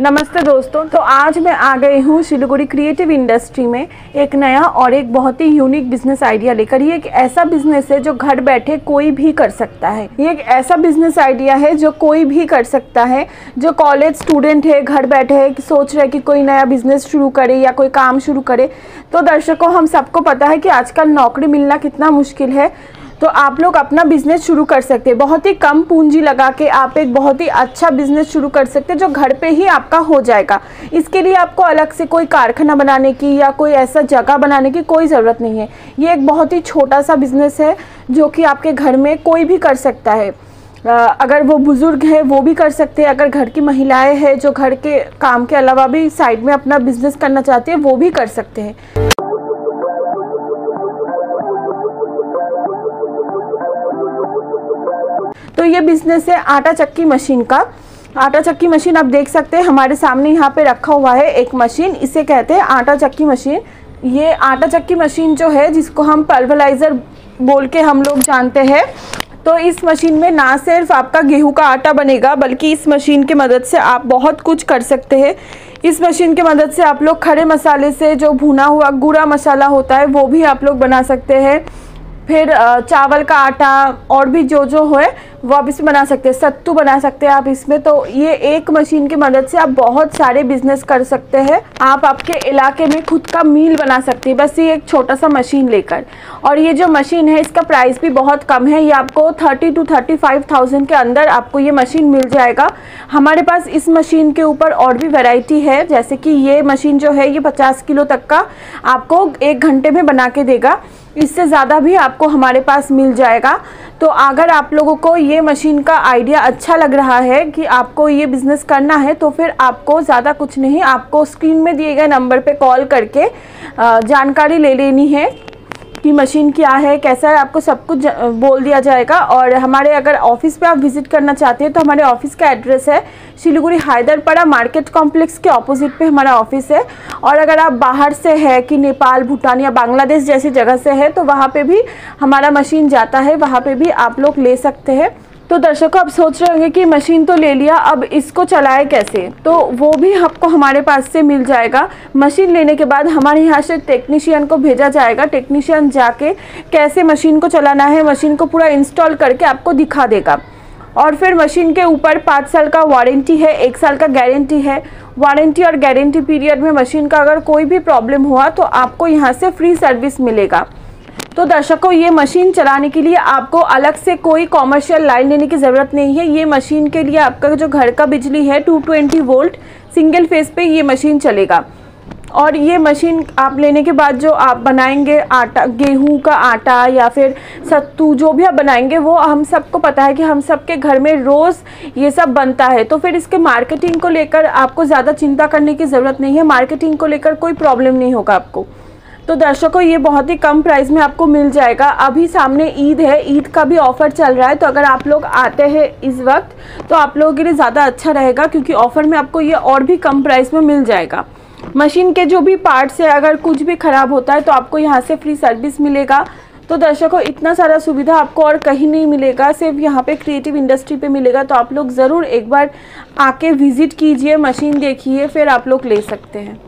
नमस्ते दोस्तों तो आज मैं आ गई हूँ सिलीगुड़ी क्रिएटिव इंडस्ट्री में एक नया और एक बहुत ही यूनिक बिज़नेस आइडिया लेकर। ये एक ऐसा बिज़नेस है जो घर बैठे कोई भी कर सकता है। ये एक ऐसा बिज़नेस आइडिया है जो कोई भी कर सकता है, जो कॉलेज स्टूडेंट है, घर बैठे है, कि सोच रहे कि कोई नया बिज़नेस शुरू करे या कोई काम शुरू करे। तो दर्शकों, हम सबको पता है कि आजकल नौकरी मिलना कितना मुश्किल है। तो आप लोग अपना बिज़नेस शुरू कर सकते हैं। बहुत ही कम पूंजी लगा के आप एक बहुत ही अच्छा बिज़नेस शुरू कर सकते हैं, जो घर पे ही आपका हो जाएगा। इसके लिए आपको अलग से कोई कारखाना बनाने की या कोई ऐसा जगह बनाने की कोई ज़रूरत नहीं है। ये एक बहुत ही छोटा सा बिज़नेस है, जो कि आपके घर में कोई भी कर सकता है। अगर वो बुज़ुर्ग है, वो भी कर सकते हैं। अगर घर की महिलाएँ हैं, जो घर के काम के अलावा भी साइड में अपना बिज़नेस करना चाहती है, वो भी कर सकते हैं। ये बिज़नेस है आटा चक्की मशीन का। आटा चक्की मशीन आप देख सकते हैं, हमारे सामने यहाँ पे रखा हुआ है एक मशीन इसे कहते हैं आटा चक्की मशीन ये आटा चक्की मशीन जो है, जिसको हम पल्वलाइज़र बोल के हम लोग जानते हैं तो इस मशीन में ना सिर्फ़ आपका गेहूँ का आटा बनेगा, बल्कि इस मशीन की मदद से आप बहुत कुछ कर सकते हैं। इस मशीन की मदद से आप लोग खड़े मसाले से जो भुना हुआ गुड़ा मसाला होता है, वो भी आप लोग बना सकते हैं। फिर चावल का आटा और भी जो जो है वो आप इसमें बना सकते हैं, सत्तू बना सकते हैं आप इसमें। तो ये एक मशीन की मदद से आप बहुत सारे बिज़नेस कर सकते हैं। आप आपके इलाके में खुद का मील बना सकते हैं। बस ये एक छोटा सा मशीन लेकर। और ये जो मशीन है, इसका प्राइस भी बहुत कम है। ये आपको thirty two thirty five thousand के अंदर आपको ये मशीन मिल जाएगा। हमारे पास इस मशीन के ऊपर और भी वेराइटी है। जैसे कि ये मशीन जो है, ये पचास किलो तक का आपको एक घंटे में बना के देगा। इससे ज़्यादा भी आपको हमारे पास मिल जाएगा। तो अगर आप लोगों को ये मशीन का आइडिया अच्छा लग रहा है कि आपको ये बिज़नेस करना है तो फिर आपको ज़्यादा कुछ नहीं, आपको स्क्रीन में दिए गए नंबर पे कॉल करके जानकारी ले लेनी है। कि मशीन क्या है, कैसा है, आपको सब कुछ बोल दिया जाएगा। और हमारे अगर ऑफ़िस पे आप विज़िट करना चाहते हैं तो हमारे ऑफ़िस का एड्रेस है शिलीगुड़ी हैदरपाड़ा मार्केट कॉम्प्लेक्स के ऑपोजिट पे हमारा ऑफ़िस है। और अगर आप बाहर से है कि नेपाल, भूटान या बांग्लादेश जैसी जगह से है तो वहाँ पर भी हमारा मशीन जाता है, वहाँ पर भी आप लोग ले सकते हैं। तो दर्शकों अब सोच रहे होंगे कि मशीन तो ले लिया, अब इसको चलाए कैसे? तो वो भी आपको हमारे पास से मिल जाएगा। मशीन लेने के बाद हमारे यहाँ से टेक्नीशियन को भेजा जाएगा। टेक्नीशियन जाके कैसे मशीन को चलाना है मशीन को पूरा इंस्टॉल करके आपको दिखा देगा। और फिर मशीन के ऊपर पाँच साल का वारंटी है, एक साल का गारंटी है। वारंटी और गारंटी पीरियड में मशीन का अगर कोई भी प्रॉब्लम हुआ तो आपको यहाँ से फ्री सर्विस मिलेगा। तो दर्शकों ये मशीन चलाने के लिए आपको अलग से कोई कॉमर्शियल लाइन लेने की ज़रूरत नहीं है। ये मशीन के लिए आपका जो घर का बिजली है 220 वोल्ट सिंगल फेस पे ये मशीन चलेगा। और ये मशीन आप लेने के बाद जो आप बनाएँगे आटा, गेहूँ का आटा या फिर सत्तू, जो भी आप बनाएँगे, वो हम सबको पता है कि हम सबके घर में रोज़ ये सब बनता है। तो फिर इसके मार्केटिंग को लेकर आपको ज़्यादा चिंता करने की ज़रूरत नहीं है। मार्केटिंग को लेकर कोई प्रॉब्लम नहीं होगा आपको। तो दर्शकों, ये बहुत ही कम प्राइस में आपको मिल जाएगा। अभी सामने ईद है, ईद का भी ऑफ़र चल रहा है। तो अगर आप लोग आते हैं इस वक्त तो आप लोगों के लिए ज़्यादा अच्छा रहेगा, क्योंकि ऑफ़र में आपको ये और भी कम प्राइस में मिल जाएगा। मशीन के जो भी पार्ट्स है, अगर कुछ भी ख़राब होता है तो आपको यहाँ से फ्री सर्विस मिलेगा। तो दर्शकों, इतना सारा सुविधा आपको और कहीं नहीं मिलेगा, सिर्फ़ यहाँ पे क्रिएटिव इंडस्ट्री पे मिलेगा। तो आप लोग ज़रूर एक बार आके विज़िट कीजिए, मशीन देखिए, फिर आप लोग ले सकते हैं।